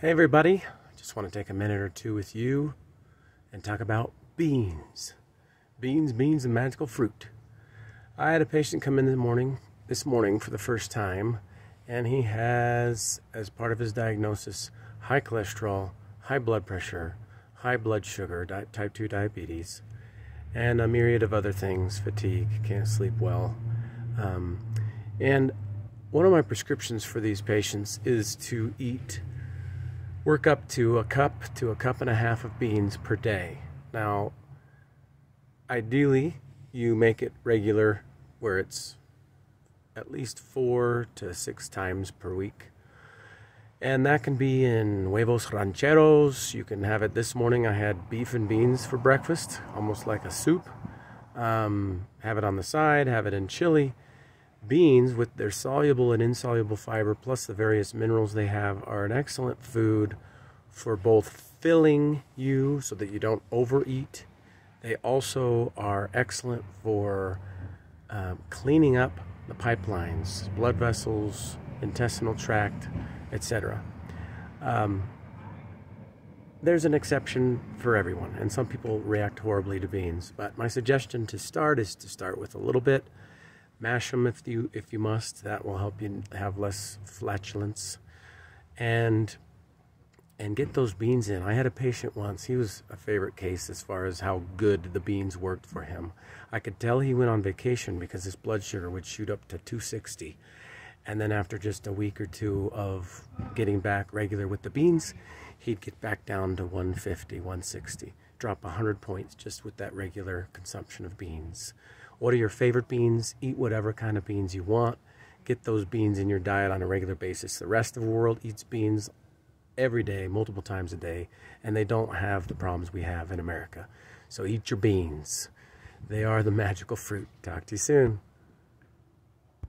Hey everybody, I just want to take a minute or two with you and talk about beans. Beans, beans, and magical fruit. I had a patient come in the morning, this morning for the first time, and he has, as part of his diagnosis, high cholesterol, high blood pressure, high blood sugar, type 2 diabetes, and a myriad of other things, fatigue, can't sleep well. Um, and one of my prescriptions for these patients is to eat work up to a cup to a cup and a half of beans per day. Now, ideally, you make it regular where it's at least four to six times per week. And that can be in huevos rancheros. You can have it this morning. I had beef and beans for breakfast, almost like a soup. Um, have it on the side, have it in chili. Beans, with their soluble and insoluble fiber, plus the various minerals they have, are an excellent food for both filling you so that you don't overeat. They also are excellent for uh, cleaning up the pipelines, blood vessels, intestinal tract, etc. Um, there's an exception for everyone, and some people react horribly to beans. But my suggestion to start is to start with a little bit Mash them if you if you must. That will help you have less flatulence, and and get those beans in. I had a patient once. He was a favorite case as far as how good the beans worked for him. I could tell he went on vacation because his blood sugar would shoot up to 260. And then after just a week or two of getting back regular with the beans, he'd get back down to 150, 160. Drop 100 points just with that regular consumption of beans. What are your favorite beans? Eat whatever kind of beans you want. Get those beans in your diet on a regular basis. The rest of the world eats beans every day, multiple times a day, and they don't have the problems we have in America. So eat your beans. They are the magical fruit. Talk to you soon.